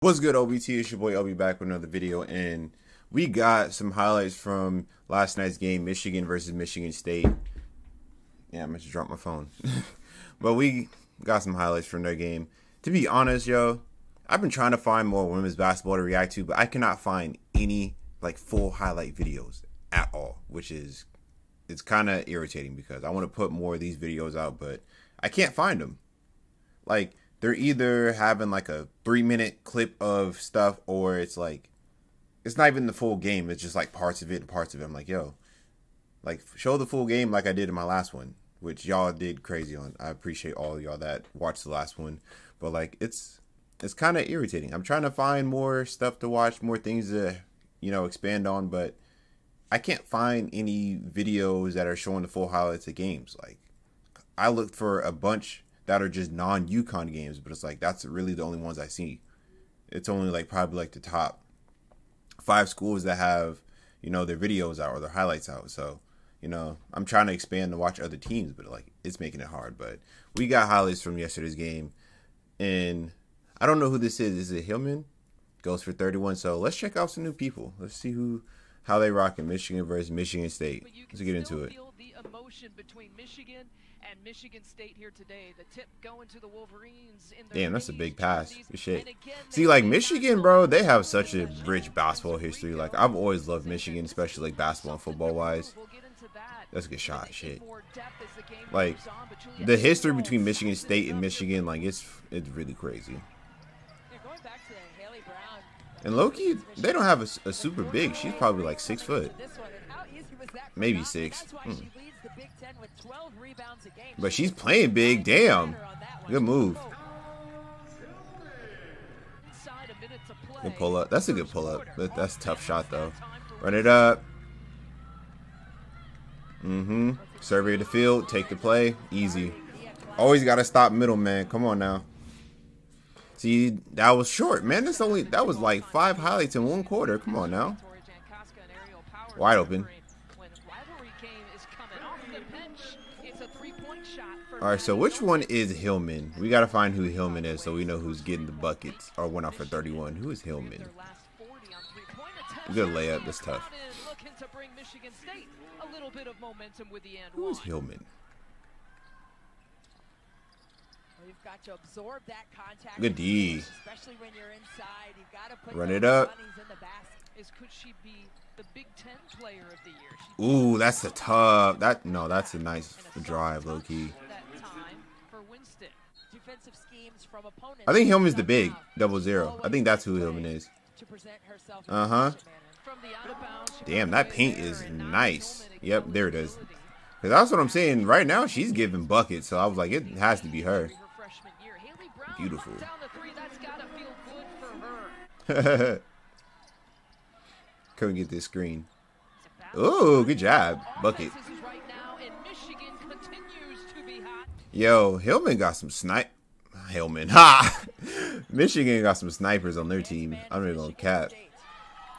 What's good, OBT? It's your boy LB back with another video, and we got some highlights from last night's game, Michigan versus Michigan State. Yeah, I meant to drop my phone. but we got some highlights from their game. To be honest, yo, I've been trying to find more women's basketball to react to, but I cannot find any like full highlight videos at all, which is it's kind of irritating because I want to put more of these videos out, but I can't find them. Like they're either having like a three minute clip of stuff or it's like it's not even the full game. It's just like parts of it and parts of it. I'm like yo like show the full game like i did in my last one which y'all did crazy on. I appreciate all y'all that watched the last one. But like it's it's kind of irritating. I'm trying to find more stuff to watch more things to you know expand on but i can't find any videos that are showing the full highlights of games. Like i looked for a bunch that are just non UConn games, but it's like that's really the only ones I see. It's only like probably like the top five schools that have, you know, their videos out or their highlights out. So, you know, I'm trying to expand to watch other teams, but like it's making it hard. But we got highlights from yesterday's game. And I don't know who this is. Is it Hillmon? Goes for 31. So let's check out some new people. Let's see who how they rock in Michigan versus Michigan State. Let's get into it. And Michigan State here today. The tip going to the Wolverines. Damn, that's a big pass. Good shit. See, like Michigan, bro, they have such a rich basketball history. Like I've always loved Michigan, especially like basketball and football wise. That's a good shot, shit. Like the history between Michigan State and Michigan, like it's it's really crazy. And Loki, they don't have a, a super big. She's probably like six foot, maybe six. Mm. But she's playing big. Damn. Good move. Good pull up. That's a good pull up. But that's a tough shot though. Run it up. Mm-hmm. Survey the field. Take the play. Easy. Always got to stop middle, man. Come on now. See, that was short, man. That's only that was like five highlights in one quarter. Come on now. Wide open. All right, so which one is Hillmon? We got to find who Hillmon is so we know who's getting the buckets or one off for 31. Who is Hillmon? Good layup. That's tough. Who is Hillmon? Good D. Run it up. Ooh, that's a tough. That no, that's a nice drive, low key. I think Hillmon's the big double zero. I think that's who Hillmon is. Uh huh. Damn, that paint is nice. Yep, there it is. Cause that's what I'm saying. Right now, she's giving buckets, so I was like, it has to be her. Beautiful. Couldn't get this screen. Oh, good job. Bucket. Yo, Hillmon got some snipe. Hillmon. Ha! Michigan got some snipers on their team. I'm not even gonna cap.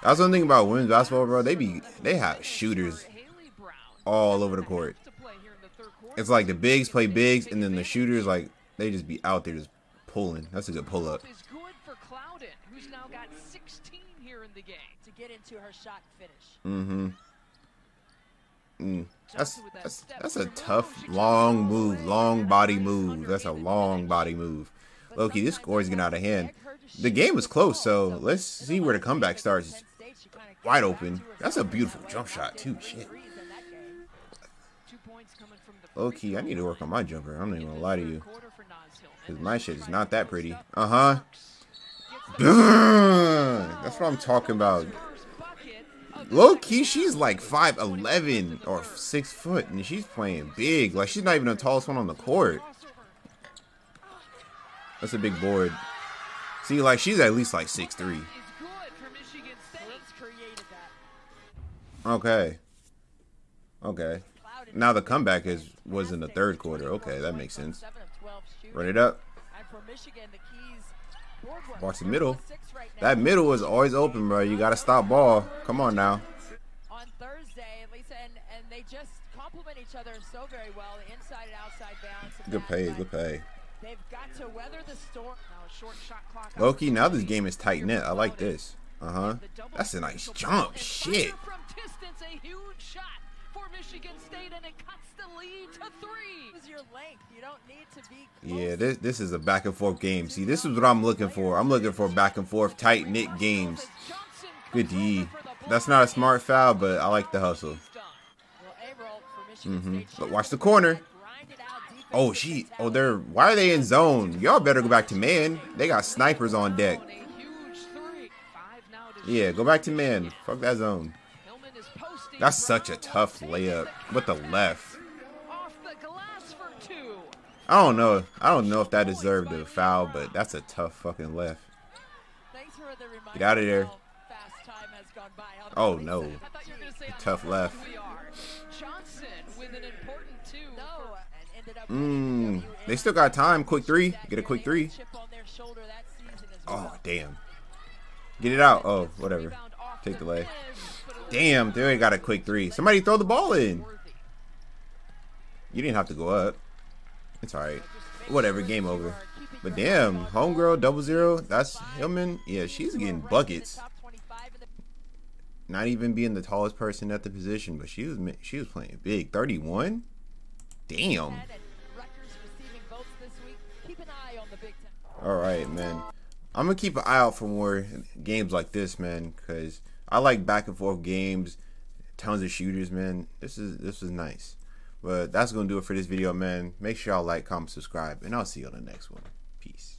That's one thing about women's basketball, bro. They be they have shooters all over the court. It's like the bigs play bigs, and then the shooters like they just be out there just pulling. That's a good pull up. Mm-hmm. Mm. That's, that's that's a tough, long move, long body move. That's a long body move. Loki, this score is getting out of hand. The game was close, so let's see where the comeback starts. Wide open. That's a beautiful jump shot too. Shit. Loki, I need to work on my jumper. I'm not even gonna lie to you, cause my shit is not that pretty. Uh huh. That's what I'm talking about. Low key, she's like 5'11 or 6 foot, and she's playing big. Like, she's not even the tallest one on the court. That's a big board. See, like, she's at least like 6'3. Okay. Okay. Now the comeback is was in the third quarter. Okay, that makes sense. Run it up. Watch the middle. That middle is always open, bro. You got to stop ball. Come on now. On Thursday, Lisa, and, and they just complement each other so very well. Inside and outside balance. Good pay, good pay. They've got to weather the storm. Now Loki, now this game is tight knit. I like this. Uh huh. That's a nice jump. Shit. Yeah, this this is a back and forth game. See, this is what I'm looking for. I'm looking for back and forth, tight knit games. Good D. That's not a smart foul, but I like the hustle. Mm-hmm. But watch the corner. Oh, she. Oh, they're. Why are they in zone? Y'all better go back to man. They got snipers on deck. Yeah, go back to man. Fuck that zone. That's such a tough layup with the left. I don't know. I don't know if that deserved a foul, but that's a tough fucking left. Get out of there. Oh no. Tough left. Mmm. They still got time. Quick three. Get a quick three. Oh, damn. Get it out. Oh, whatever. Take the leg. Damn, they got a quick three. Somebody throw the ball in. You didn't have to go up. It's alright. Whatever, game over. But damn, homegirl, double zero. That's Hillmon. Yeah, she's getting buckets. Not even being the tallest person at the position, but she was she was playing big. 31? Damn. All right, man. I'm gonna keep an eye out for more games like this, man, because I like back and forth games, tons of shooters, man. This is this is nice. But that's gonna do it for this video, man. Make sure y'all like, comment, subscribe, and I'll see you on the next one. Peace.